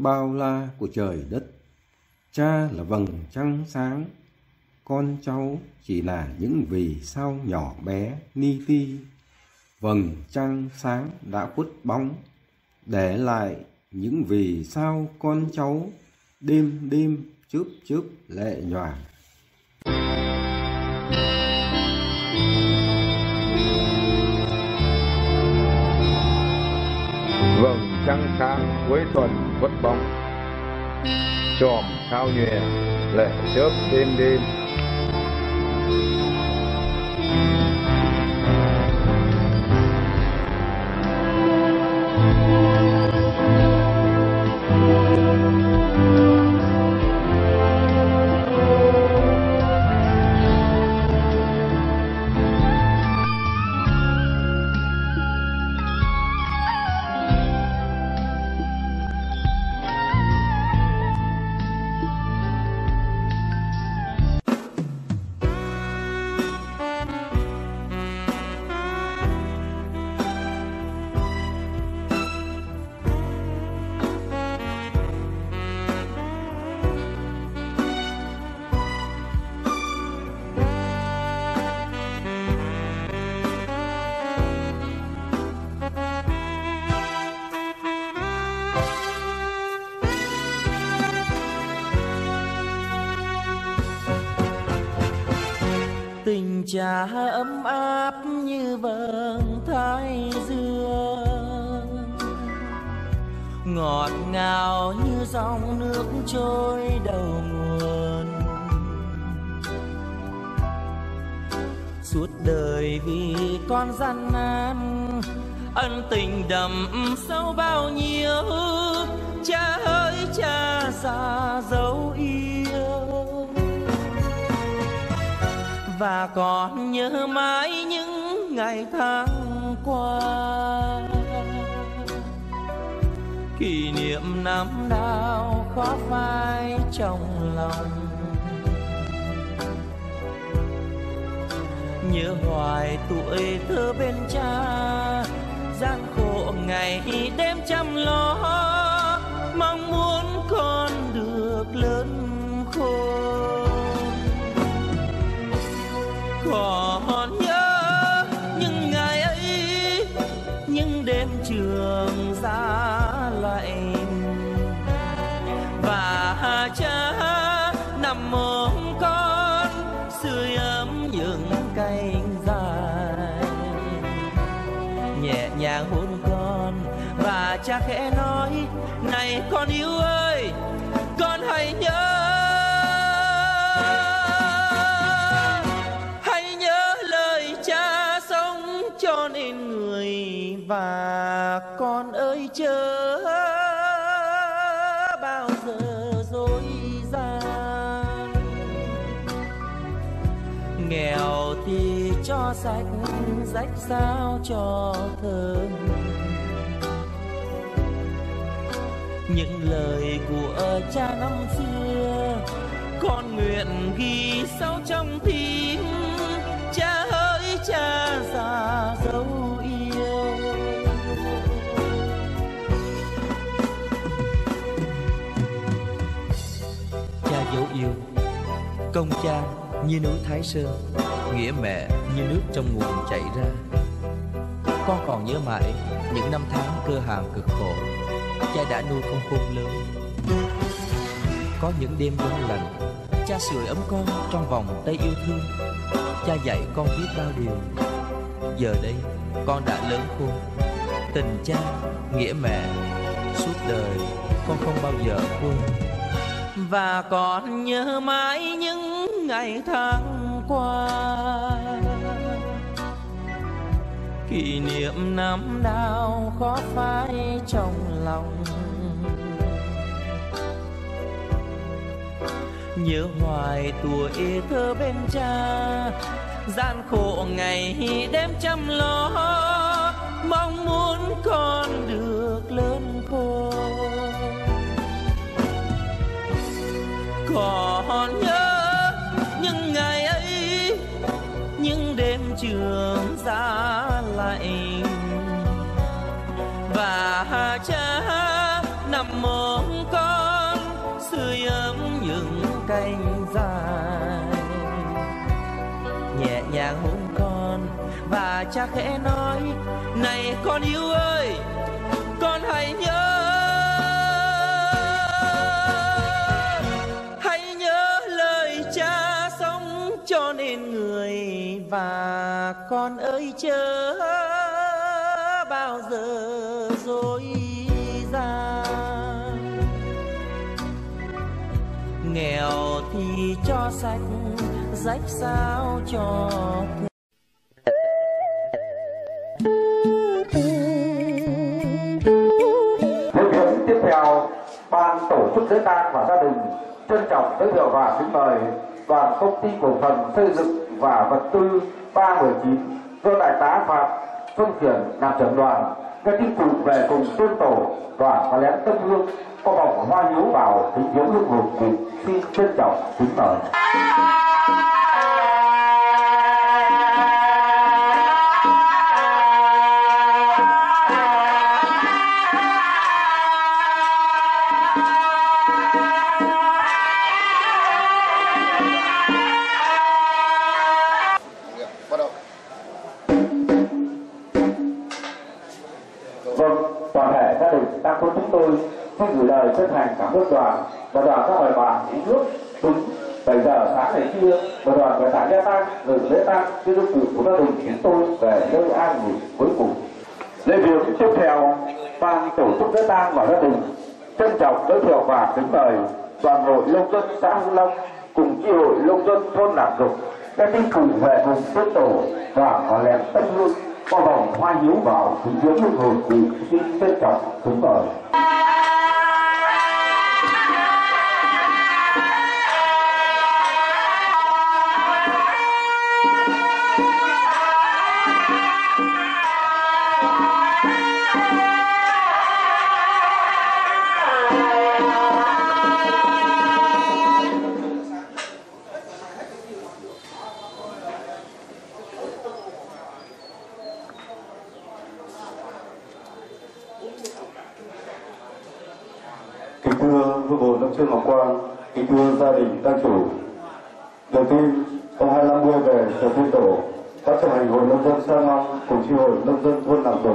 bao la của trời đất. Cha là vầng trăng sáng, con cháu chỉ là những vì sao nhỏ bé ni ti. Vầng trăng sáng đã khuất bóng, để lại những vì sao con cháu đêm đêm chớp chớp lệ nhòa. vầng trăng sáng cuối tuần khuất bóng chòm sao nhòe lệ chớp đêm đêm. Trà cha ấm áp như vầng thái dương. Ngọt ngào như dòng nước trôi đầu nguồn. Suốt đời vì con gian nan, ân tình đậm sâu bao nhiêu, cha ơi, cha già dấu yêu. Và còn nhớ mãi những ngày tháng qua. Kỷ niệm năm nào khó phai trong lòng. Nhớ hoài tuổi thơ bên cha, gian khổ ngày đêm chăm lo. Mong muốn những cây dài. Nhẹ nhàng hôn con và cha khẽ nói, này con yêu ơi, con hãy nhớ hãy nhớ lời cha sống cho nên người và con ơi chớ sách sao cho thơm những lời của cha năm xưa, con nguyện ghi sâu trong tim. Cha ơi, cha già dấu yêu. Cha dấu yêu, công cha như núi thái sơn, nghĩa mẹ như nước trong nguồn chảy ra. Con còn nhớ mãi những năm tháng cơ hàng cực khổ, cha đã nuôi con khôn lớn. Có những đêm đông lạnh cha sưởi ấm con trong vòng tay yêu thương. Cha dạy con biết bao điều. Giờ đây, con đã lớn khôn. Tình cha, nghĩa mẹ, suốt đời con không bao giờ quên. Và còn nhớ mãi những ngày tháng qua. Kỷ niệm năm nào khó phai trong lòng. Nhớ hoài tuổi thơ bên cha, gian khổ ngày đêm chăm lo. Mong muốn con được lớn khôn. Còn nhớ trường giá lạnh và cha nằm mong con sưởi ấm những cánh dài. Nhẹ nhàng hôn con và cha khẽ nói, này con yêu ơi, con hãy nhớ con ơi chớ bao giờ dối ra. Nghèo thì cho sạch rách sao cho tiếp theo, ban tổ chức lễ tang và gia đình trân trọng giới thiệu và kính mời đoàn công ty cổ phần xây dựng và vật tư 319 do đại tá Phạm Xuân kiển làm trưởng đoàn nghe tin cụ về cùng tôn tổ đoàn và lén tâm hương có vòng hoa hiếu vào kính viếng hương hồn cụ xin trân trọng kính mời. Tang dự lễ tang cho dụng cụ của gia đình chúng tôi về nơi an nghỉ cuối cùng. Lễ viếng tiếp theo, ban tổ chức lễ tang và gia đình trân trọng giới thiệu và kính mời toàn hội nông dân xã Hưng Long cùng chi hội nông dân thôn Lạc Dục các tín cử về vùng tôn tổ và có lẽ tất hương qua vòng hoa hiếu vào kính viếng hương hồn cụ xin trân trọng kính mời. Đưa gia đình tăng chủ. Đầu tiên, ông 250 về sở thiên tổ, các chấp hành hội nông dân Sa mong cùng chi hội nông dân thôn làm tổ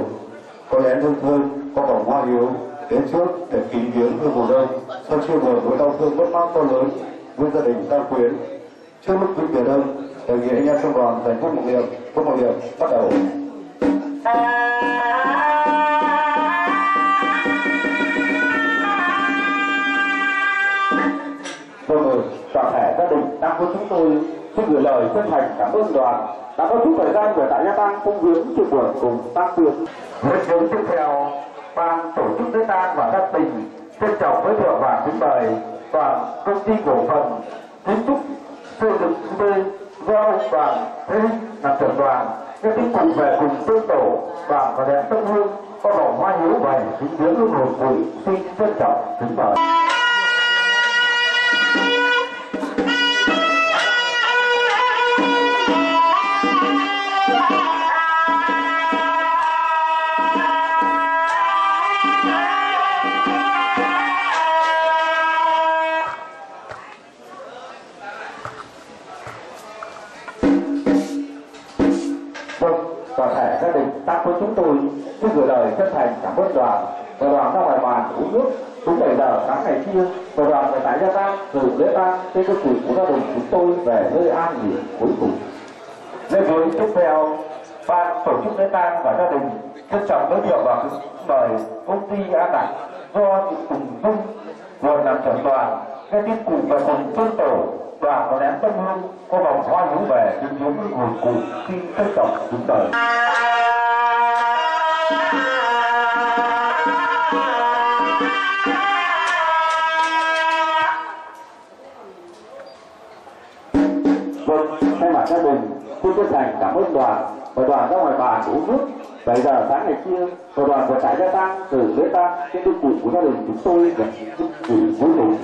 có lẽ nông thôn có vòng hoa hiếu đến trước để kính viếng hương mùa đông, sau chia vừa với đau thương mất mát to lớn với gia đình tăng quyến. Trước lúc vĩnh biệt đông đề nghị anh em trong đoàn thành quyết một niệm, phúc một niệm bắt đầu. À, gia đình đang của chúng tôi xin gửi lời chân thành cảm ơn đoàn đã có chút thời gian về tại gia tăng công viếng chia buổi cùng tác quyền. Lễ viếng tiếp theo, ban tổ chức lễ tang và gia đình trân trọng giới thiệu và kính mời toàn công ty cổ phần kiến trúc xây dựng B do ông đoàn Thế Hinh làm trưởng đoàn nghe tin cùng về cùng tương tổ đoàn và đèn tâm hương có vòng hoa hiếu bày kính viếng hương hồn bụi xin trân trọng kính mời. Chân thành cảm ơn đoàn. Và đoàn ra ngoài bàn uống nước. Đúng 7 giờ sáng ngày kia và đoàn về tại gia tăng từ lễ tang trên cơ cử của gia đình chúng tôi về nơi an nghỉ cuối cùng. Lễ viếng tiếp theo, ban tổ chức lễ tang và gia đình trân trọng giới thiệu và kính mời công ty An Đặng do chị Tùng Dung vừa làm trưởng đoàn nghe tin cụ và cùng tôn tổ đoàn có nén tâm hương có vòng hoa hướng về những viếng hương hồn cụ xin trân trọng kính đời đình, xin chân thành cảm ơn đoàn và đoàn ra ngoài bàn uống nước. Bây giờ sáng ngày kia, và đoàn vừa tại gia tăng từ lễ tang trên tư cụ của gia đình chúng tôi để gửi cuối cùng.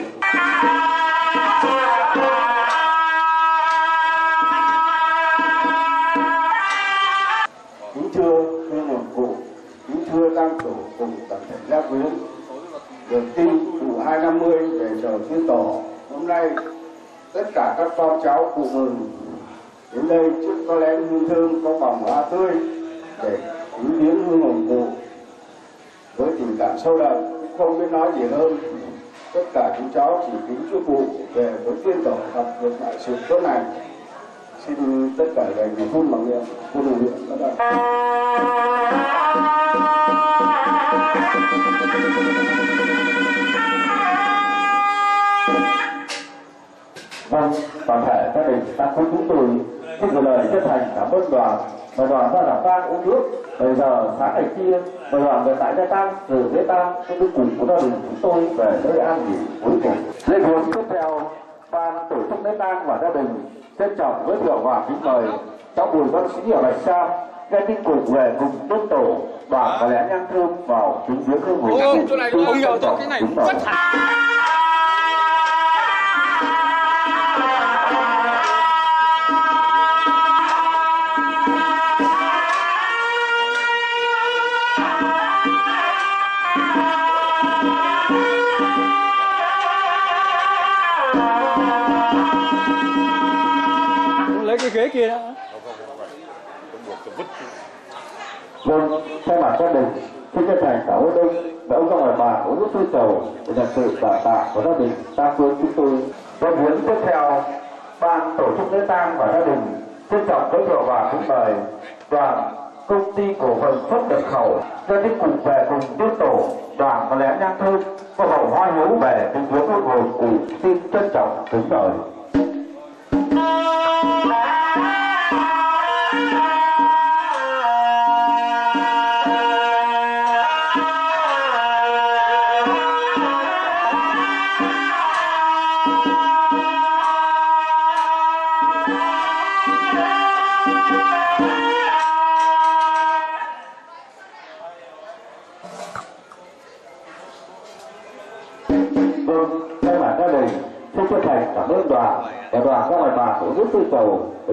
Kính thưa hương hồn cụ, kính thưa tăng tổ cùng tập thể gia quyến. Được tin cụ 250 về trời sư tổ, hôm nay tất cả các con cháu cụ mừng. Đến đây trước có lẽ hương thơm có vòng hoa tươi, để cứu viếng hương hồn cụ với tình cảm sâu đậm không biết nói gì hơn. Tất cả chúng cháu chỉ kính chúc cụ về với tiên tổ gặp được lại sự tốt này xin tất cả dành một phút mặc niệm cô mặc niệm các bạn. Vâng, toàn thể gia đình các quý chúng tôi xin gửi lời chân thành cảm ơn đoàn. Và đoàn ra làm tang uống nước. Bây giờ sáng ngày kia và đoàn về tại gia tăng từ lễ tang cho đức cùng của gia đình chúng tôi về nơi an nghỉ cuối cùng. Lễ viếng tiếp theo ban tổ chức lễ tang và gia đình trân trọng giới thiệu và kính mời cháu bùi văn sĩ ở bạch sa nghe tin cùng về cùng tôn tổ đoàn và lẽ nhang thơm vào kính viếng hương Ông chỗ này, ông nhờ tôi cái này Kính Gia đình, xin chân thành cảm ơn ông và ông ra ngoài bàn uống nước tư cầu để nhận sự cảm tạ của gia đình ta phương chúng tôi. Và muốn tiếp theo, ban tổ chức lễ tang và gia đình trân trọng giới thiệu và kính mời đoàn công ty cổ phần xuất nhập khẩu gia đình cùng về cùng tiếp tổ đoàn có lẽ nhang thơm có hậu hoa hiếu về tình huống hương hồn cụ xin trân trọng kính mời.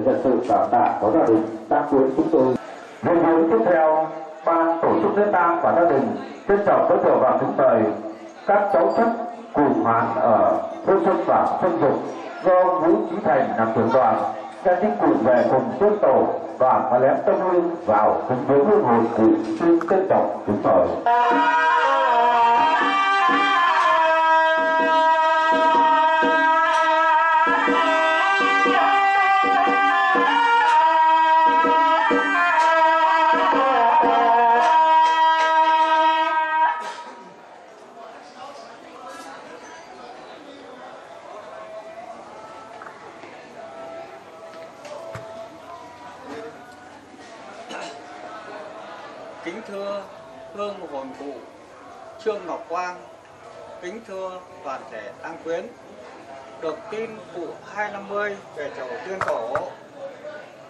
Cầu sự cảm tạ của gia đình đã quyến chúng tôi. Nhân dịp tiếp theo, ban tổ chức lễ tang và gia đình trân trọng giới thiệu và kính mời các cháu chất cùng hoàn ở thôn Xuân và Xuân Dục do Vũ Trí Thành làm trưởng đoàn gia đình cùng về cùng tiên tổ đoàn và lén tâm linh vào cùng với hương hồn cụ xin trân trọng kính mời. 250 về chầu tiên tổ,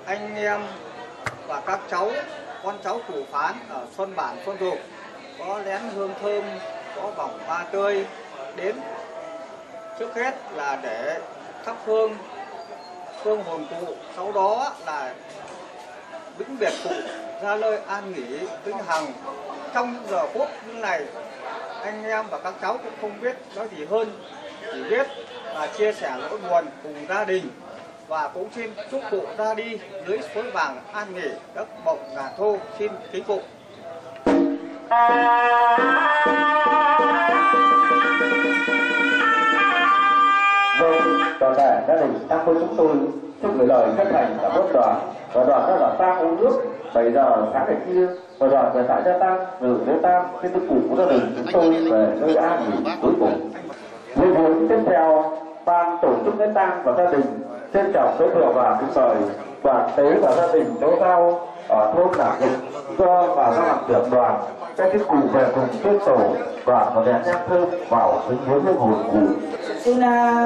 anh em và các cháu, con cháu cụ phán ở xuân bản, xuân Thục có lén hương thơm, có vòng hoa tươi, đến trước hết là để thắp hương hương hồn cụ. Sau đó là vĩnh biệt cụ, ra nơi an nghỉ, vĩnh hằng. Trong những giờ phút như này, anh em và các cháu cũng không biết nói gì hơn, chỉ biết và chia sẻ nỗi buồn cùng gia đình. Và cũng xin chúc cụ ra đi dưới suối vàng an nghỉ đất mộng ngàn thô. Xin kính cụ. Vâng, toàn thể gia đình tăng quân chúng tôi chúc gửi lời chân thành cảm ơn đoàn và đoàn đã đoàn tang uống nước 7 giờ sáng ngày kia. Và đoàn về tại gia tăng từ lễ tang xin tư cụ của gia đình chúng tôi về nơi an nghỉ cuối cùng. Nhiệm vụ tiếp theo, tổ chức lễ tang và gia đình. Trân trọng giới thiệu và kính mời đoàn tế và gia đình đỗ giao ở thôn Lạc Dịch do bà ra làm trưởng đoàn các chức cụ về cùng tiên tổ đoàn và đèn nhang thơm vào kính viếng hương hồn cụ. Xin uh,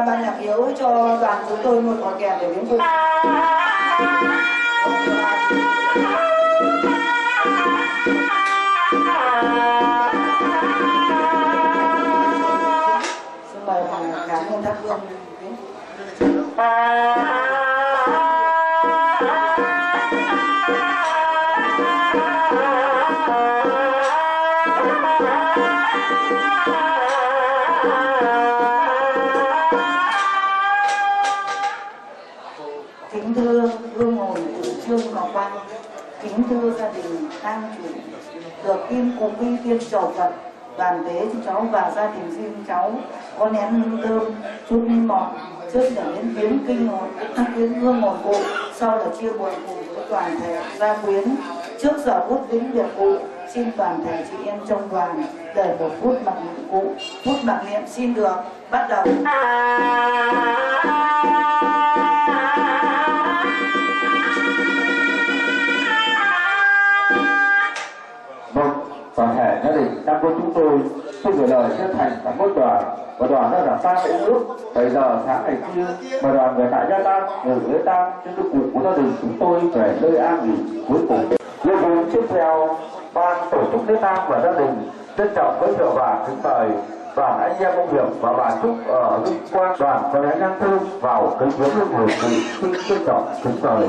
ban nhạc hiếu cho đoàn chúng tôi một quả kèn để viếng cụ. Kính thưa hương hồn của Trương Ngọc Văn, kính thưa gia đình tang chủ được tin cùng vi tiên chầu Phật đoàn tế cho cháu và gia đình riêng cháu có nén hương thơm chút mọn trước là đến viếng kinh hồn viếng hương một cụ, sau là chia buồn cùng với toàn thể gia quyến. Trước giờ phút vĩnh biệt cụ, xin toàn thể chị em trong đoàn để một phút mặc niệm cụ. Phút mặc niệm xin được bắt đầu. À. xin gửi thành cả một đoàn và đoàn đã làm ta uống nước. Bây giờ sáng ngày kia, mà đoàn về tại gia tăng người lễ tang trên đức cuộc của gia đình chúng tôi về nơi an nghỉ cuối cùng. Nhiệm vụ tiếp theo, ban tổ chức lễ tang và gia đình trân trọng với thiệu và kính mời đoàn anh em công việc và bà trúc ở vinh quang. Đoàn có lẽ nhang thương vào kính viếng hương người xin trân trọng kính mời.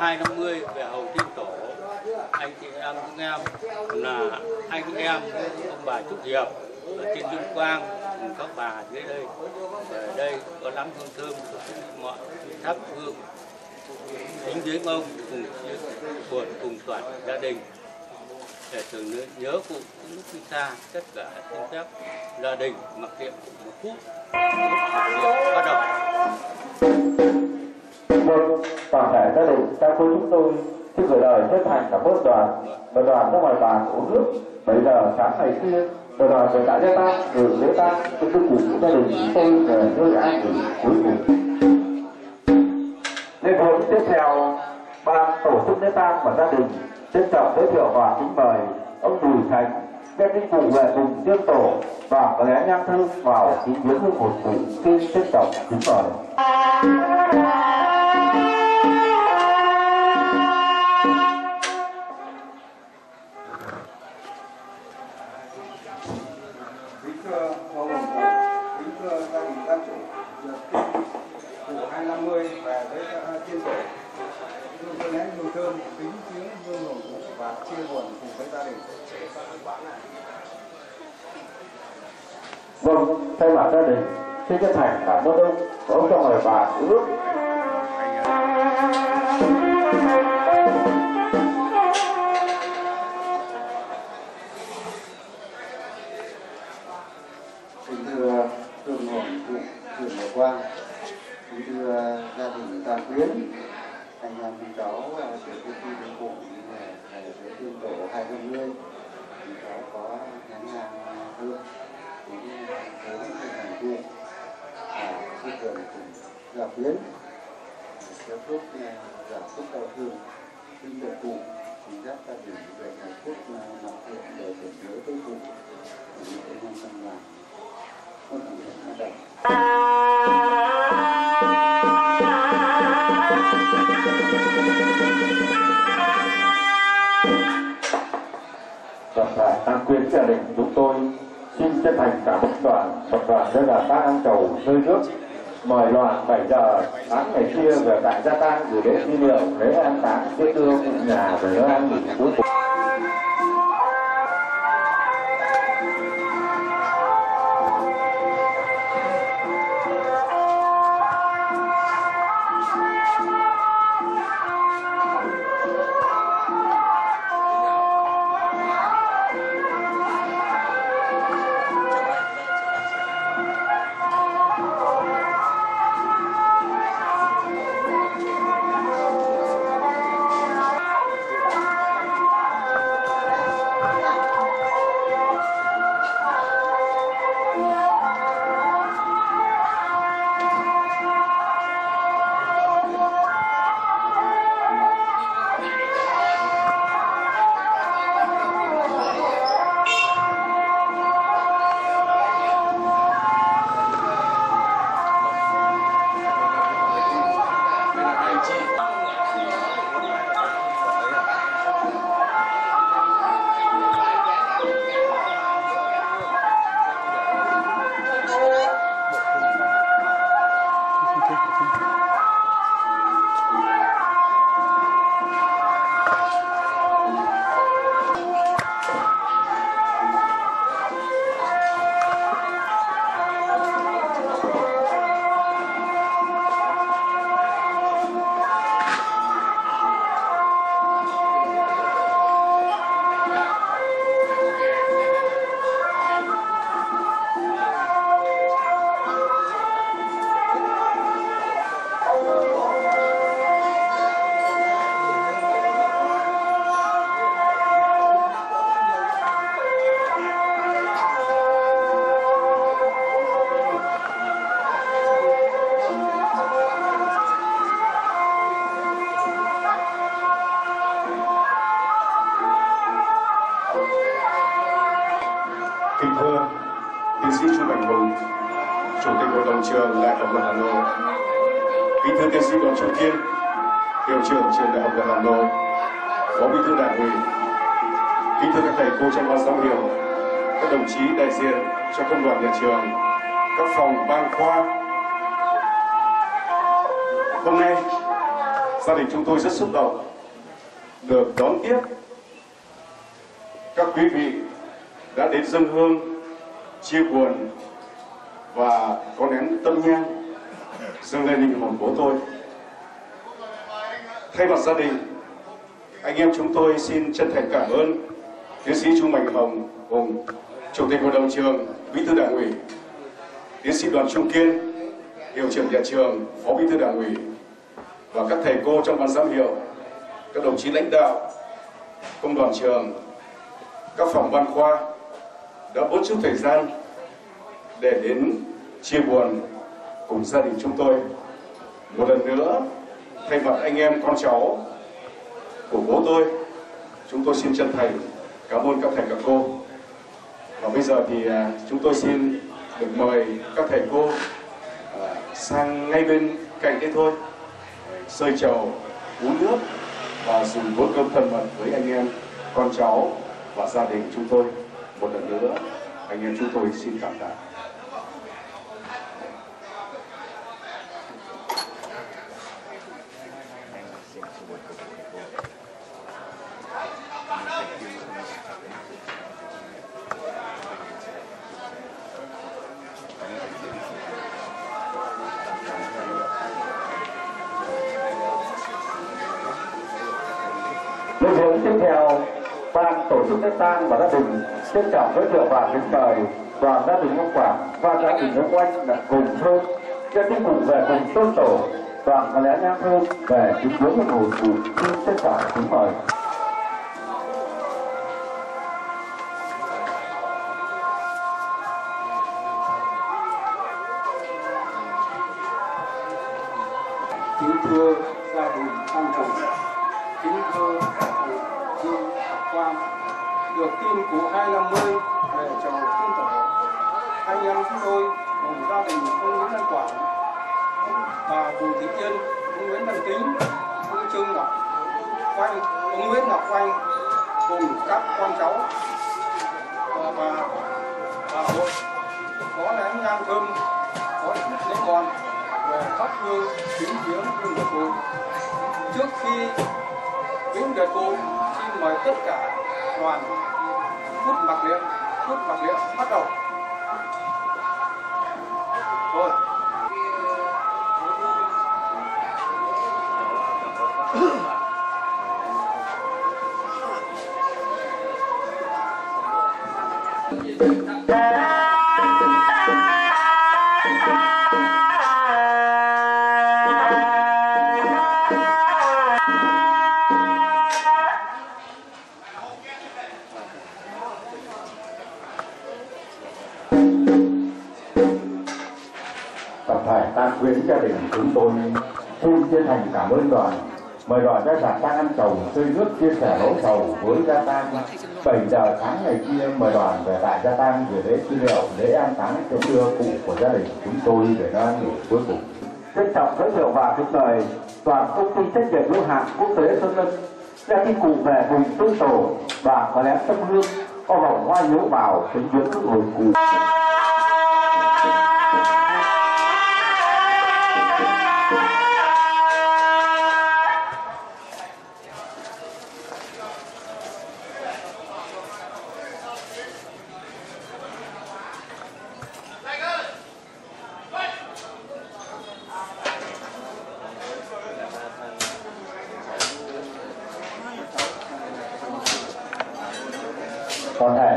250 về hầu tiên tổ. Anh chị em chúng em là anh em ông bà trúc diệp ở trên dương quang cùng các bà dưới đây. Về đây có lắm hương thơm mọi thắp hương. Kính viếng ông cùng buồn cùng toàn gia đình. Để tưởng nhớ, nhớ cụ những lúc đi xa tất cả xin phép gia đình mặc niệm một phút bắt đầu. Vâng, toàn thể gia đình cha cô chúng tôi xin gửi lời chân thành cảm ơn đoàn và đoàn ra ngoài bàn uống nước. Bây giờ sáng ngày kia và đoàn về tại gia tăng gửi lễ tang cho tư cùng gia đình chúng tôi về nơi an nghỉ cuối cùng. Nên hội tiếp theo ban tổ chức lễ tang và gia đình trân trọng giới thiệu và kính mời ông Bùi Thành đem linh cụ về cùng tiên tổ và có lẽ nhang thư vào kính viếng hương một cụ xin trân trọng kính mời. Wow. Mời loạn 7 giờ, sáng ngày kia về tại gia tăng gửi đến tư liệu lễ an táng, tiết đưa nhà về nơi an nghỉ cuối cùng. Xúc động, được đón tiếp. Các quý vị đã đến dân hương, chia buồn và có nén tâm nhang, dâng lên linh hồn bố tôi. Thay mặt gia đình, anh em chúng tôi xin chân thành cảm ơn tiến sĩ Trung Mạnh Hồng cùng chủ tịch hội đồng trường, bí thư đảng ủy, tiến sĩ đoàn Trung Kiên, hiệu trưởng nhà trường, phó bí thư đảng ủy và các thầy cô trong ban giám hiệu, các đồng chí lãnh đạo, công đoàn trường, các phòng ban khoa đã bớt chút thời gian để đến chia buồn cùng gia đình chúng tôi. Một lần nữa, thay mặt anh em, con cháu của bố tôi, chúng tôi xin chân thành cảm ơn các thầy, các cô. Và bây giờ thì à, chúng tôi xin được mời các thầy cô à, sang ngay bên cạnh đây thôi sơi chầu uống nước và dùng bữa cơm thân mật với anh em, con cháu và gia đình chúng tôi. Một lần nữa, anh em chúng tôi xin cảm tạ. Trân trọng giới thiệu và kính mời đoàn gia đình ông Quảng và gia đình ông Oanh là cùng thôn cho đi cùng về cùng tôn tổ đoàn có lẽ nhang thơm về kính viếng một hồi cùng xin trân trọng kính mời. Kính Vũ Trương Ngọc Oanh ông Nguyễn Ngọc Oanh cùng các con cháu và bà bà hội. Có nén nhang thơm, có lễ còn về thắp hương kính viếng hương của cụ trước khi kính về cụ xin mời tất cả đoàn phút mặc niệm, phút mặc niệm bắt đầu. Rồi. Cảm ơn đoàn. Mời đoàn ra đặt tang ăn cầu tươi nước, chia sẻ nỗi sầu với gia tang 7 giờ sáng ngày kia, mời đoàn về tại gia tang về lễ tư liệu lễ an táng chống đưa cụ của gia đình chúng tôi để ra nghỉ cuối cùng. Trân trọng giới thiệu và kính mời toàn công ty trách nhiệm hữu hạn quốc tế Xuân lâm đã đi cùng về vùng tư tổ và có lẽ tâm hương có vòng hoa nhũ vào kính viếng các hồi cụ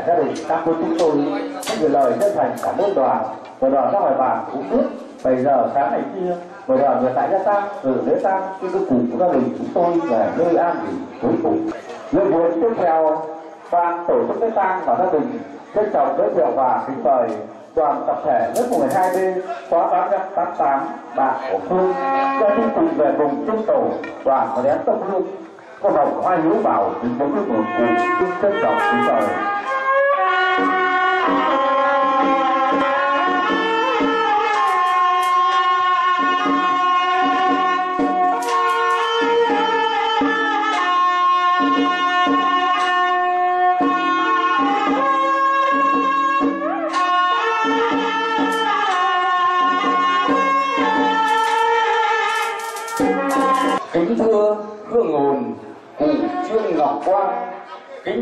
gia đình các cô chúng tôi. Xin gửi lời chân thành cảm ơn đoàn và đoàn ra ngoài bàn cũng biết bây giờ sáng ngày kia và đoàn về tại gia tăng từ lễ tăng cho các cụ của gia đình chúng tôi về nơi an nghỉ cuối cùng. Nhiệm vụ tiếp theo, ban tổ chức lễ tăng và gia đình trân trọng giới thiệu và kính mời đoàn tập thể lớp 12B khóa 888 bạn của Phương đã đi cùng về vùng trung tổ, đoàn có đến tâm hương có vòng hoa hiếu vào những bốn cái nguồn cụ trân trọng kính mời.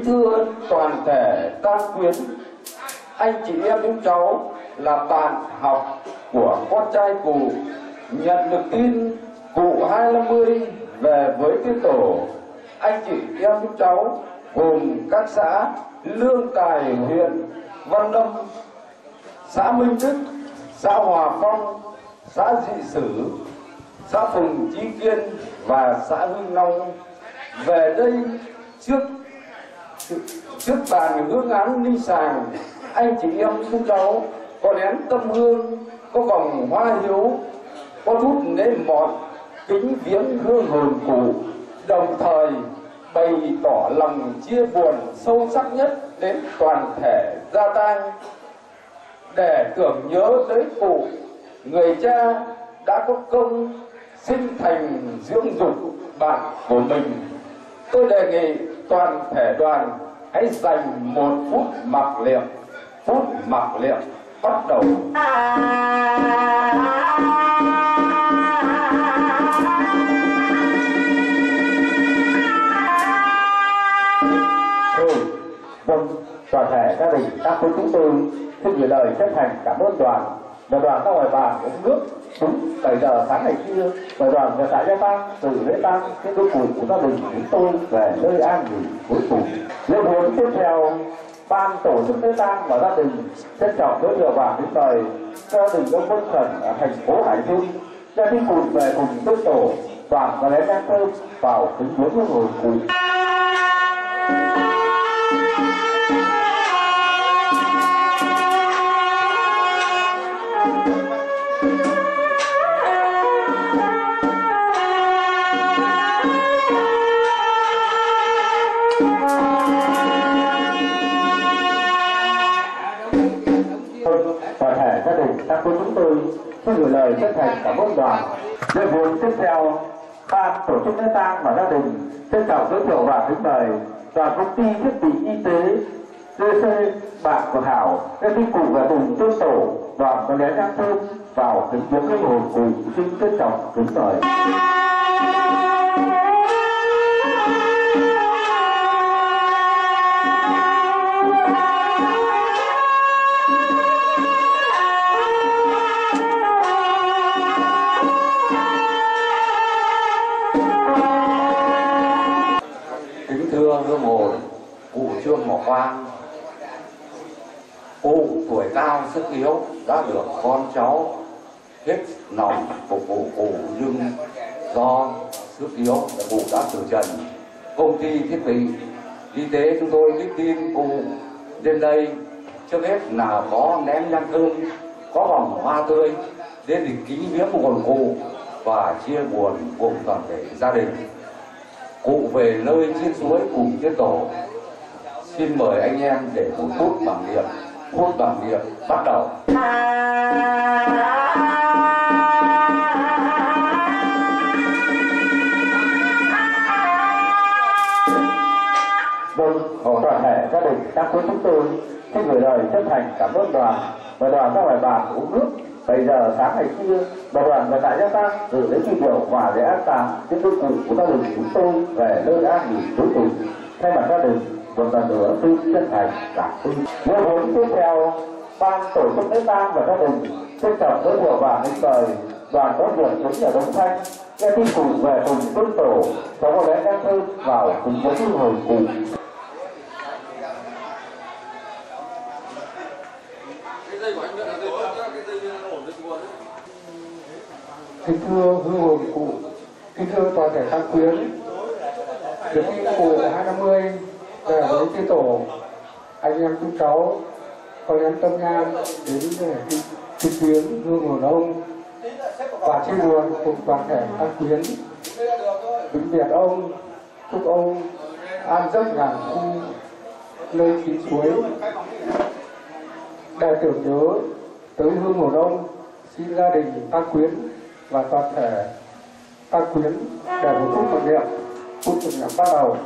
Thưa toàn thể các quyến, anh chị em chúng cháu là bạn học của con trai cụ nhận được tin cụ 250 về với cái tổ. Anh chị em chúng cháu gồm các xã lương tài, huyện văn lâm, xã minh đức, xã hòa phong, xã dị sử, xã phùng Chí kiên và xã hưng long. Về đây, trước trước bàn hương án ly sàng. Anh chị em chúng cháu, có nén tâm hương, có vòng hoa hiếu, có bút nến mọt, kính viếng hương hồn cụ, đồng thời bày tỏ lòng chia buồn sâu sắc nhất đến toàn thể gia tang để tưởng nhớ tới cụ, người cha đã có công sinh thành dưỡng dục bạn của mình. Tôi đề nghị toàn thể đoàn hãy dành một phút mặc niệm. Phút mặc niệm bắt đầu. Thôi, vâng, toàn thể gia đình các quý chúng tôi xin gửi lời chân thành cảm ơn đoàn và đoàn ra ngoài bàn uống nước, đúng 7 giờ sáng ngày kia và đoàn về tại gia tăng, từ lễ tăng cái cuối cùng của gia đình chúng tôi về nơi an nghỉ cuối cùng. Lễ buồn tiếp theo, ban tổ chức lễ tang và gia đình trân trọng giới thiệu và đến mời gia đình ông quân Thần ở thành phố Hải Dương gia đình cùng về cùng tổ, đoàn và lễ tang thơm vào kính viếng hương cụ gia chúng tôi xin gửi lời chân thành cảm ơn đoàn. Lễ vụ tiếp theo, ban tổ chức lễ tang và gia đình trân trọng giới thiệu và kính mời đoàn công ty thiết bị y tế DC bạn của Hảo các đi cùng và cùng tương tổ đoàn có lẽ đang thơm vào kính viếng linh hồn cùng xin trân trọng kính mời. Cao sức yếu đã được con cháu hết lòng phục vụ cụ, nhưng do sức yếu cụ đã từ trần. Công ty thiết bị, y tế chúng tôi biết tin cụ đến đây, trước hết là có ném nhang thơm, có vòng hoa tươi, đến để kính viếng hồn cụ và chia buồn cùng toàn thể gia đình. Cụ về nơi trên suối cùng tiết tổ. Xin mời anh em để một phút bằng niệm phút bằng niệm bắt đầu. Vâng toàn thể gia đình các quý chúng tôi xin gửi lời chân thành cảm ơn đoàn và đoàn ra ngoài bàn uống nước. 7 giờ sáng ngày kia và đoàn về tại gia tăng dự lễ truy điệu và lễ an táng trên đôi cụ của gia đình chúng tôi về nơi an nghỉ cuối cùng. Thay mặt gia đình một lần nữa xin chân thành cảm ơn vô vốn tiếp theo, ban tổ chức lễ tang và gia đình trân trọng giới thiệu và kính mời đoàn có việc đến nhà đông thanh. Nghe tin cùng về cùng tôn tổ cháu có lẽ đang thư vào cùng với hương hồn cùng. Kính thưa hương hồn cụ, kính thưa toàn thể tăng quyến. Được tin cụ 250 về với cái tổ anh em chúng cháu có em tâm nhan đến ờ, để chứng viếng hương hồn ông và chia buồn cùng toàn thể các quyến vĩnh biệt ông chúc ông, an giấc ngàn khu nơi chín suối. Để tưởng nhớ tới hương hồn ông xin gia đình các quyến và toàn thể các quyến để một phút mặc niệm cuối cùng là bắt đầu.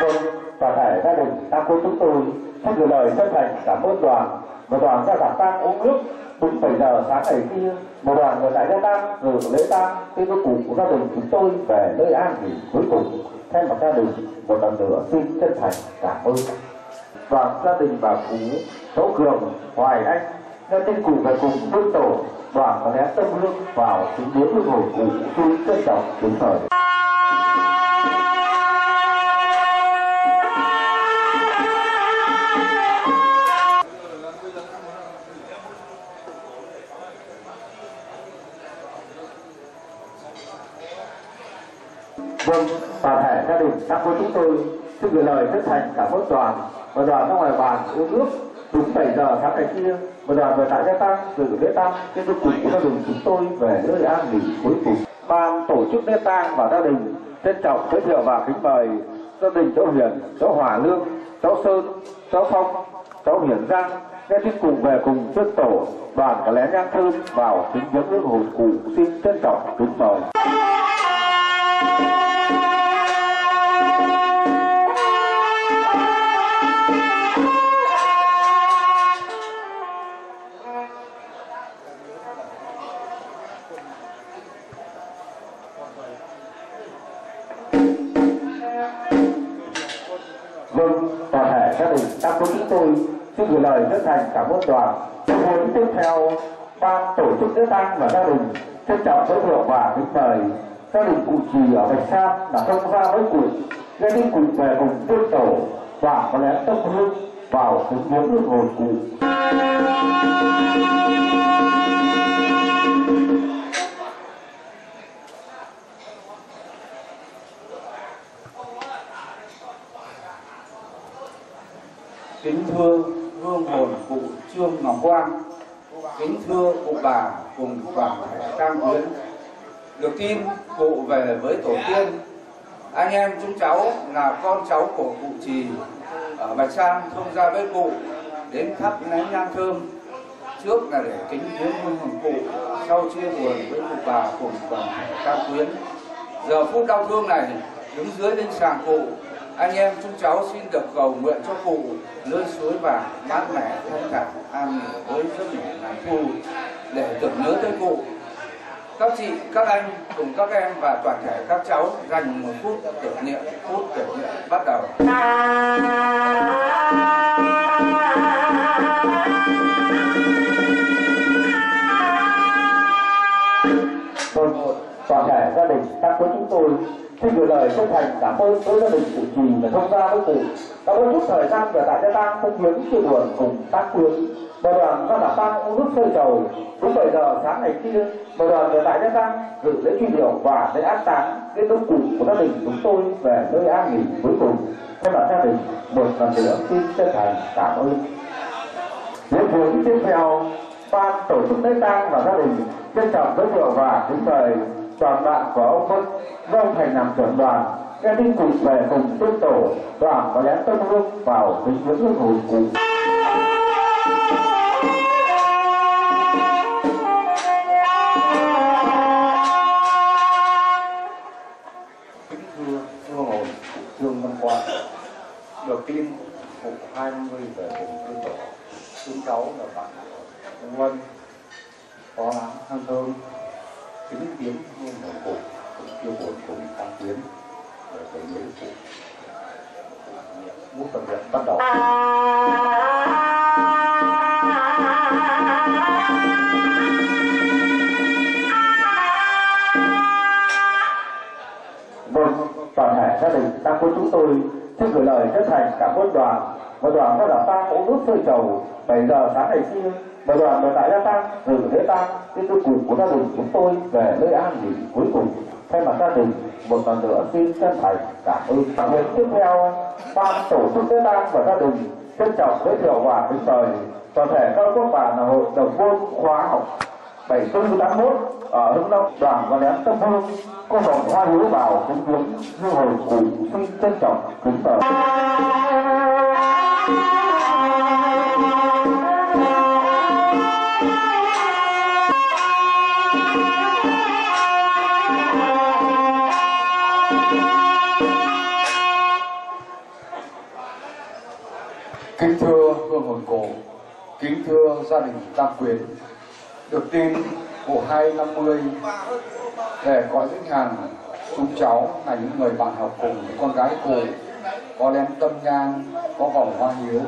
Vâng, toàn thể gia đình ta quân chúng tôi xin gửi lời chân thành cảm ơn đoàn. Và đoàn ra giảm tang uống nước. Đúng 7 giờ sáng ngày kia một đoàn người tại gia tăng dự lễ tang khi cuối cụ của gia đình chúng tôi về nơi an nghỉ cuối cùng. Thay mặt gia đình một lần nữa xin chân thành cảm ơn. Đoàn gia đình bà phú Đỗ Cường, Hoài Anh đã tên cụ và cùng vương tổ và có nén tâm hương vào chính biến luân hồi cũ xin trân trọng đến thời Vâng, toàn thể gia đình các cô chúng tôi xin gửi lời chân thành cảm ơn đoàn. Và đoàn ra ngoài bàn uống nước đúng 7 giờ sáng ngày kia một đoàn người tại gia tăng dự lễ tang. Kết thúc cùng gia đình chúng tôi về nơi an nghỉ cuối cùng. Ban tổ chức lễ tang và gia đình trân trọng giới thiệu và kính mời gia đình cháu Hiền, cháu Hòa Lương, cháu Sơn, cháu Phong, cháu Hiền Giang. Nghe tin cùng về cùng chân tổ đoàn cả lén nhang thơm vào kính viếng nước hồn cụ xin trân trọng kính mời. Gửi lời chân thành cảm ơn đoàn. Muốn tiếp theo, ban tổ chức lễ tang và gia đình trân trọng giới thiệu và kính mời gia đình cụ trì ở Bạch Sam đã thông gia với cụ gia đình cụ về cùng tiên tổ và có lẽ tâm hương vào kính viếng hương hồn cụ. Cùng toàn tam tang quyến được tin cụ về với tổ tiên, anh em chúng cháu là con cháu của cụ trì ở bạch sam thông gia với cụ, đến thắp nén nhang thơm. Trước là để kính viếng hương hồn cụ, sau chia buồn với cụ bà cùng toàn thể quyến giờ phút đau thương này đứng dưới linh sàng cụ anh em, chúng cháu xin được cầu nguyện cho cụ nơi suối vàng mát mẻ, thanh thản, an nghỉ với giấc ngủ ngày thu để tưởng nhớ tới cụ, các chị, các anh cùng các em và toàn thể các cháu dành một phút tưởng niệm, phút tưởng niệm bắt đầu. Toàn thể gia đình, các quý chúng tôi xin gửi lời chân thành cảm ơn tới gia đình cụ trì và thông gia với cụ đã có chút thời gian về tại gia tăng không hiến chia buồn cùng tác quyến và đoàn ra đã tăng uống nước sôi dầu. Đúng 7 giờ sáng ngày kia và đoàn về tại gia tăng dự lễ truy điệu và lễ an táng đến đông cụ của gia đình chúng tôi về nơi an nghỉ cuối cùng. Thay mặt gia đình một lần nữa xin chân thành cảm ơn. Lễ viếng tiếp theo, ban tổ chức lễ tang và gia đình trân trọng giới thiệu và kính mời đoàn bạn của ông Vân vong Thành làm trưởng đoàn nghe tin cụ về cùng tương tổ, đoàn có lẽ tâm hương vào kính viếng hương hồn cụ. kính thưa thưa hồn thương văn quang được tin cụ hai mươi về cùng tiên tổ chúng cháu là bạn Vân, có lắm hang thơm kính viếng hương hồn cụ cũng chưa buồn cùng tăng tiến để tưởng nhớ cụ muốn tập luyện bắt đầu. Vâng, toàn thể gia đình tăng của chúng tôi xin gửi lời chân thành cảm ơn đoàn. Và đoàn đã đặt tang uống nước sôi trầu. 7 giờ sáng ngày kia và đoàn về tại gia tăng dự lễ tăng trên đôi cùng của gia đình chúng tôi về nơi an nghỉ cuối cùng. Thay mặt gia đình, một lần nữa xin chân thành cảm ơn. Đặc biệt tiếp theo, ban tổ chức lễ tăng và gia đình trân trọng giới thiệu và kính mời toàn thể các quốc bản là hội đồng môn khóa học 7481 ở Hưng Long đoàn và nén tâm hương có vòng hoa hiếu vào cúng viếng như hồi cùng xin trân trọng kính mời. Kính hồi hồn cổ, kính thưa gia đình tam quyến, được tin của 250 để có vĩnh hằng chúng cháu là những người bạn học cùng với con gái cô có đem tâm nhang có vòng hoa hiếu,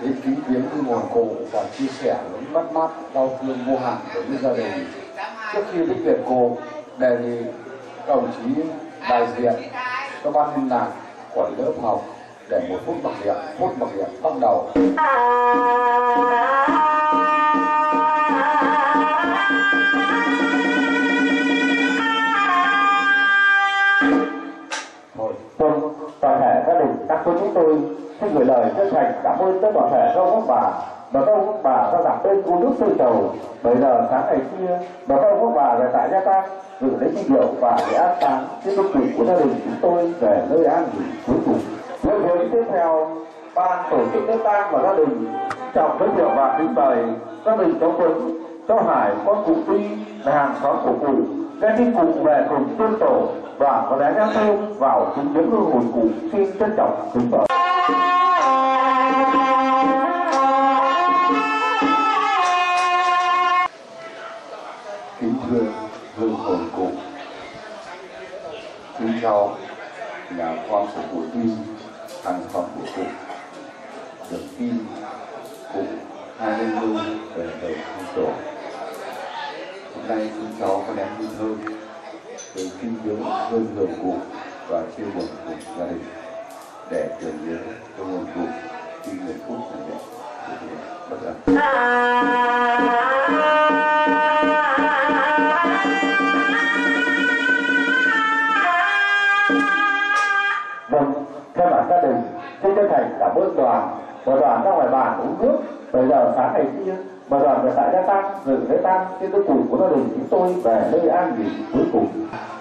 đến kính viếng như nguồn cổ và chia sẻ những mất mát, đau thương vô hạn của những gia đình. Trước khi đích biệt cô đề nghị đồng chí đại diện cho ban liên lạc của lớp học để một phút mặc niệm phút mặc niệm bắt đầu. Vâng, toàn thể gia đình các cô chúng tôi xin gửi lời chân thành cảm ơn tới toàn thể các ông bà và các ông bà đã đặt tên cô nước tôi đầu bây giờ sáng ngày kia và các ông bà về tại gia tang gửi lấy chi điệu và để an táng trên công của gia đình chúng tôi về nơi an nghỉ cuối cùng. Lễ viếng tiếp theo ban tổ chức lễ tang và gia đình trọng giới thiệu và kính mời gia đình cháu Tuấn, cháu Hải, con cụ Tuy là hàng xóm của cụ đã đi cùng về cùng tôn tổ và có lẽ nhắc thêm vào chứng viếng hương hồn cụ xin trân trọng kính mời. Kính thưa hương hồn cụ kính chào nhà con của cụ Tuy sản phẩm của cụ. Được tin, cụ hai linh lưng về đầu thiên tổ. Hôm nay chúng cháu có đem hương thơm từ kinh viếng hương hưởng cụ và chia buồn cùng gia đình để tưởng nhớ cho nguồn cụ khi người phúc là mẹ bất ân đình, thành cả ơn đoàn và đoàn ra ngoài bàn uống nước. Bây giờ sáng ngày kia, mà đoàn về tại gia tăng, dự lễ tăng trên tư cùng của gia đình chúng tôi về nơi an nghỉ cuối cùng.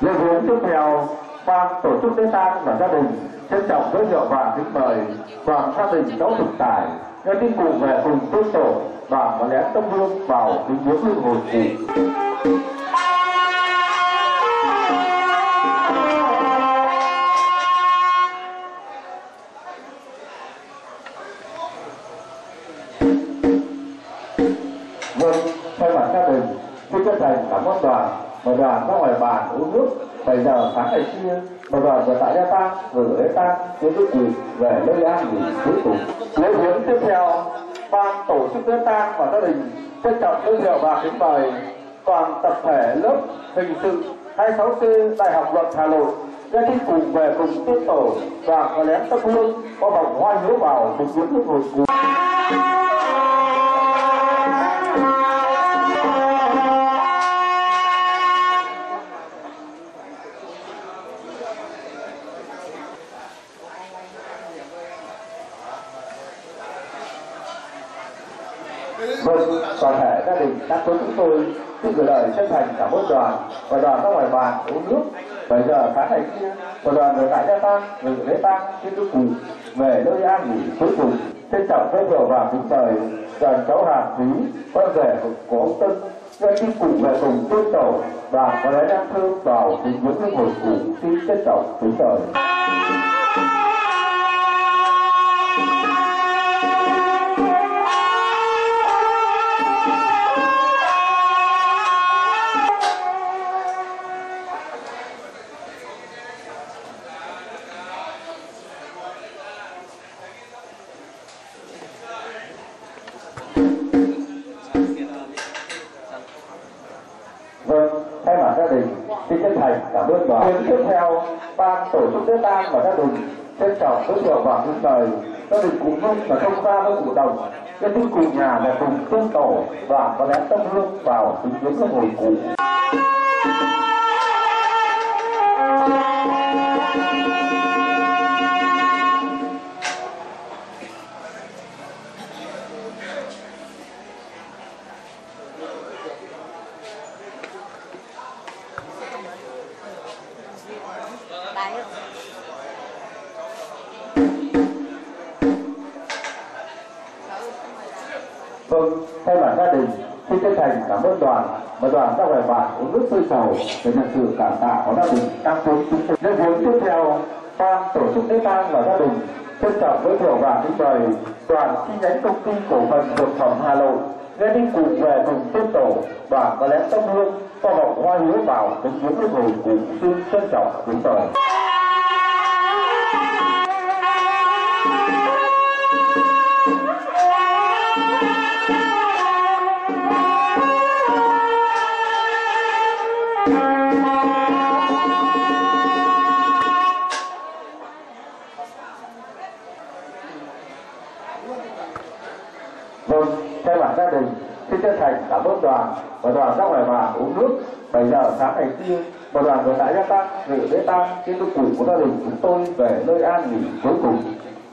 Lễ viếng tiếp theo, ban tổ chức lễ tang và gia đình trân trọng giới thiệu và kính mời đoàn gia đình cháu thực tài nghe tin cùng về cùng tôn tổ và và lén tâm hương vào kính viếng hương hồn cụ. Chân đoàn mà đoàn ra ngoài bàn uống nước. bảy giờ sáng ngày kia, mà đoàn vừa tại gia tang gửi gia tăng đến đức quỳ về nơi an nghỉ cuối cùng. Lễ viếng tiếp theo, ban tổ chức lễ tang và gia đình trân trọng giới thiệu và kính mời toàn tập thể lớp hình sự 26C Đại học Luật Hà Nội gia tin cùng về cùng tiên tổ và có lén tất hương có vòng hoa hiếu vào một viếng hương hồi cuối Vâng, toàn thể gia đình các cô chúng tôi xin gửi lời chân thành cảm ơn đoàn và đoàn các ngoài bàn uống nước. Bây giờ sáng ngày kia, và đoàn về tại gia tang người lễ tang trên đức cụ về nơi an nghỉ cuối cùng. Trân trọng giới thiệu và kính mời đoàn cháu Hàn Thúy, con rể của ông Tân, nghe tin cùng về cùng tiên tổ và có lẽ đang thương vào những những hương hồn cụ xin trân trọng kính mời. Ban tổ chức lễ tang và gia đình trân trọng giới thiệu vào những mời gia đình cùng Nhung và thông gia với cụ Đồng nhân tin cùng nhà là cùng tương tổ và có lẽ tâm hương vào tính những cái hồi cũ Thank you. Thay mặt gia đình, xin chân thành cảm ơn đoàn và đoàn ra ngoài bản uống nước sôi sầu để nhận sự cảm tạ của gia đình đang vốn chúng tôi. Lễ vốn tiếp theo, ban tổ chức lễ tang và gia đình trân trọng giới thiệu và kính mời đoàn chi nhánh công ty cổ phần dược phẩm Hà Nội nghe đi cùng về cùng tiên tổ đoàn có lẽ tâm hương to vọng hoa hiếu vào kính viếng với người cùng xin trân trọng kính mời vàng đoàn và đoàn ra ngoài vàng uống nước 7 giờ sáng ngày kia và đoàn của đại gia tăng dự lễ tang trên đôi củi của gia đình chúng tôi về nơi an nghỉ cuối cùng.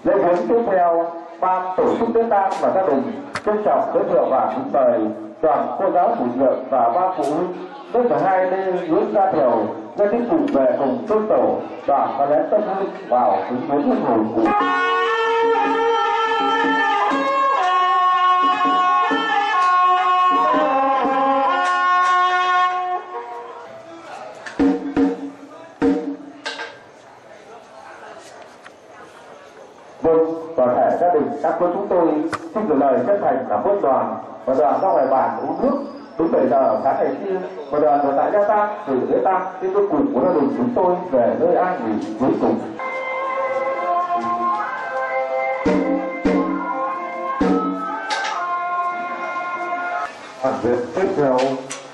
Lễ viếng tiếp theo, ban tổ chức lễ tang và gia đình trân trọng giới thiệu và kính mời đoàn cô giáo chủ nhiệm và ba phụ huynh lớp 12 Lê Nguyễn Gia Thiều ra tiếp tục về cùng tôn tổ đoàn và lễ tâm hương vào kính viếng linh hồn. Các cô chúng tôi xin gửi lời chân thành cảm ơn đoàn và đoàn ra ngoài bàn uống nước đúng 7 giờ sáng ngày kia và đoàn ở tại gia tăng từ lễ tăng đến cuối cùng của gia đình chúng tôi về nơi an nghỉ cuối cùng. Bản việc tiếp theo,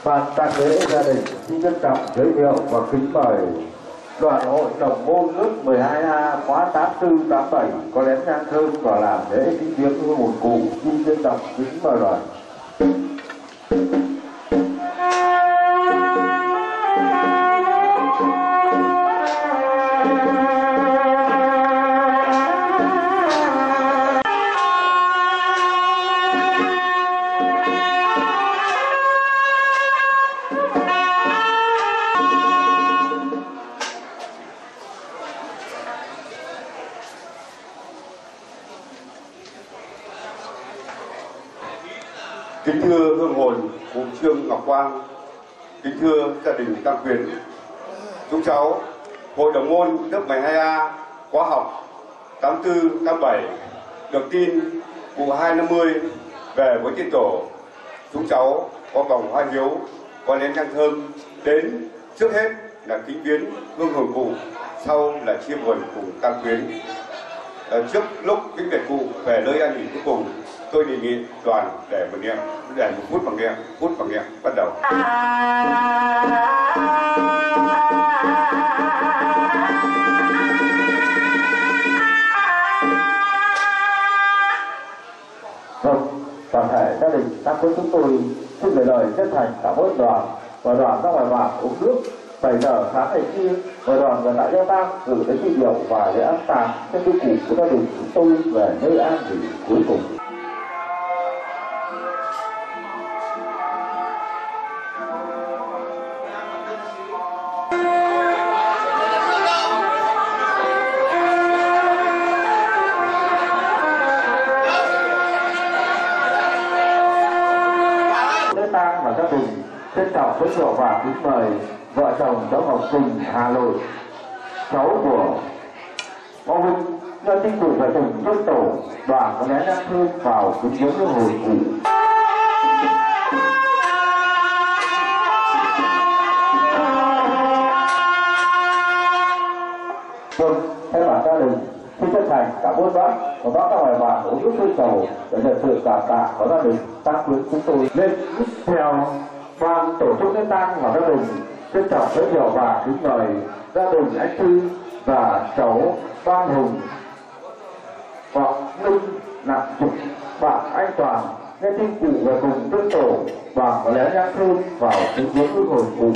ban tang lễ gia đình xin trân trọng giới thiệu và kính mời đoàn hội đồng môn lớp 12A khóa 84 87 có lẽ nhang thơm và làm lễ kính viếng với một cụ xin dân tộc kính mời đoàn. Được tin cụ 250 về với tiên tổ. Chúng cháu có vòng hoa hiếu, có nén nhang thơm đến trước hết là kính viếng hương hồn cụ, sau là chia buồn cùng Tăng Quyến. À, trước lúc kính biệt cụ về nơi an nghỉ cuối cùng tôi đề nghị đoàn để một niệm để một phút bằng niệm phút bằng niệm bắt đầu à. Vâng, toàn thể gia đình các với chúng tôi xin gửi lời chân thành cảm ơn đoàn và đoàn ra ngoài bàn uống nước 7 giờ sáng ngày kia và đoàn và đại gia tăng gửi đến kỷ điệu và lễ an tàng trên đôi cụ của gia đình chúng tôi về nơi an nghỉ cuối cùng. Với trọng giới thiệu và kính mời vợ chồng cháu Ngọc Quỳnh Hà Nội. Cháu của ông Vinh nhân tin cử vợ chồng tôn tổ đoàn có lẽ đã thư vào kính viếng nước hồi cũ. Vâng, thay mặt gia đình xin chân thành cảm ơn bác. Và bác các ngoài bạn uống nước tôi cầu để nhận sự cảm tạ của gia đình tăng quyến chúng tôi. Lên theo ban tổ chức lễ tang và gia đình trân trọng giới thiệu và kính mời gia đình anh Thư và cháu Ban Hùng hoặc Minh Nặng Trục bạn anh Toàn, nghe tin cụ về cùng tân tổ và có lẽ nhắc thương vào kính viếng cuối hồn cùng.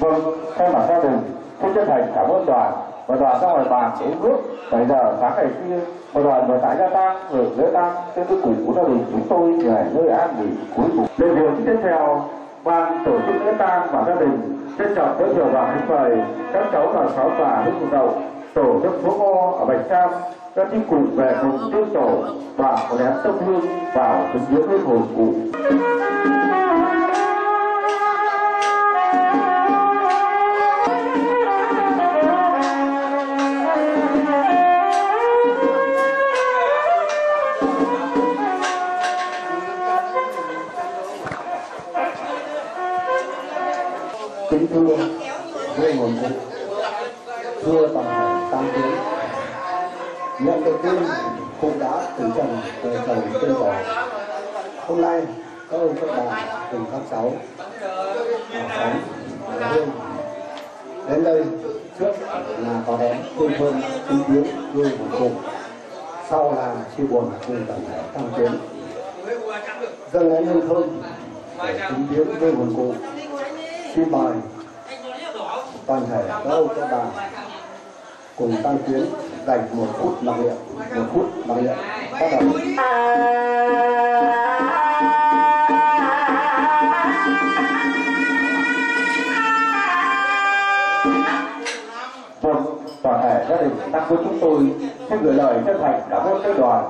Vâng, thay mặt gia đình, xin chân thành cảm ơn đoàn. Và đoàn ra ngoài bàn uống nước bảy giờ sáng ngày kia và đoàn vừa tại gia tang rồi lễ tang trên cái củ của gia đình chúng tôi về nơi an nghỉ cuối cùng. Lễ viếng tiếp theo, ban tổ chức lễ tang và gia đình trân trọng giới thiệu và kính mời các cháu và sáu và đức đầu tổ chức phố o ở Bạch Sam các chi cùng về cùng tiên tổ và có nén tâm hương vào kính viếng linh hồn cụ cùng sau là chia buồn cùng toàn thể tăng tiến dân lễ nhân thơm để chứng kiến với nguồn cụ. Xin mời toàn thể các ông các bà cùng tăng tiến dành một phút mặc niệm, một phút mặc niệm. Bắt đầu. À. toàn thể gia đình tăng với chúng tôi xin gửi lời chân thành cảm ơn các đoàn.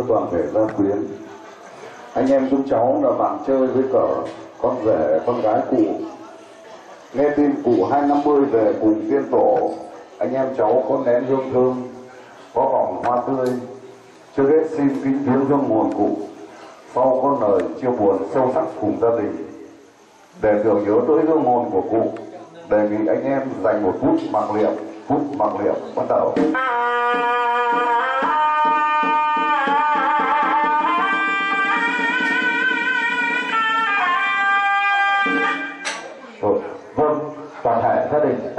Thưa toàn thể gia quyến. Anh em chúng cháu là bạn chơi với cỡ Con rể, con gái cụ Nghe tin cụ 250 về cùng tiên tổ, Anh em cháu có nén hương thơm, Có vòng hoa tươi. Trước hết xin kính viếng hương nguồn cụ. Sau có lời chia buồn sâu sắc cùng gia đình. Để tưởng nhớ tới hương hồn của cụ, Đề nghị anh em dành một phút mặc niệm, phút mặc niệm bắt đầu. À,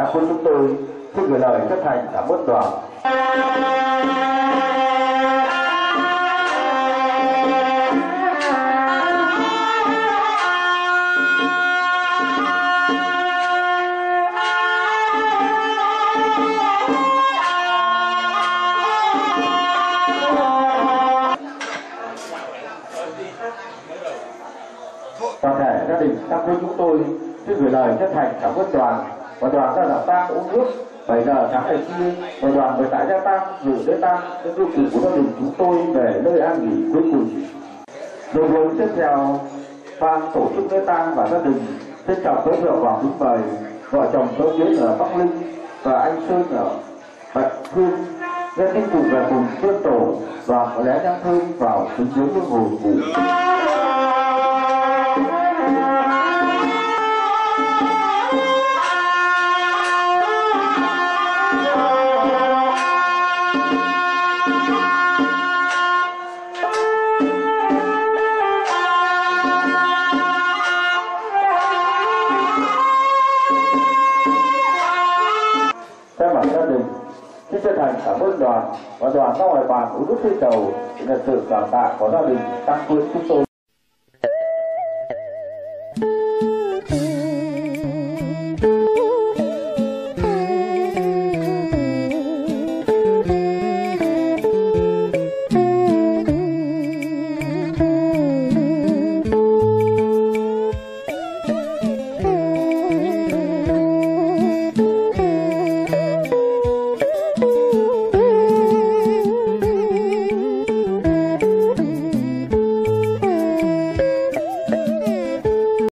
gia đình chúng tôi. Xin gửi lời chấp thành cảm ơn đoàn. Toàn thể gia đình các của chúng tôi. Xin gửi lời chân thành cảm ơn đoàn và đoàn ra giảm tang uống nước 7 giờ sáng ngày kia và đoàn về tại gia tăng, gửi tới tang đến lưu cử của gia đình chúng tôi về nơi an nghỉ cuối cùng. Rồi rồi tiếp theo, ban tổ chức lễ tang và gia đình xin chào giới thiệu vào kính mời vợ chồng tôi đến ở bắc linh và anh sơn ở bạch Thương nên tiếp cùng về cùng tiên tổ và có lẽ nhang thương vào kính dưới nước hồ cụ đoàn và đoàn ra ngoài bàn uống nước thế cầu nhận sự cảm tạ của gia đình tăng quyến chúng tôi.